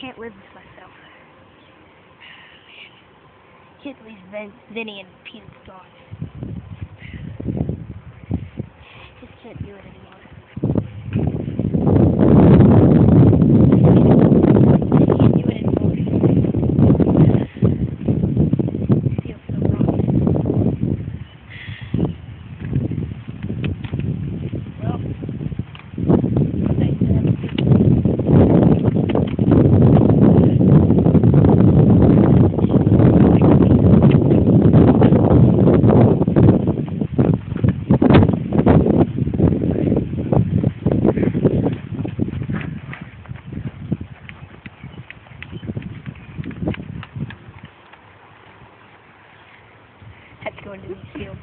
can't live with myself. Can't believe Vin Vinny and Pete's gone. Had to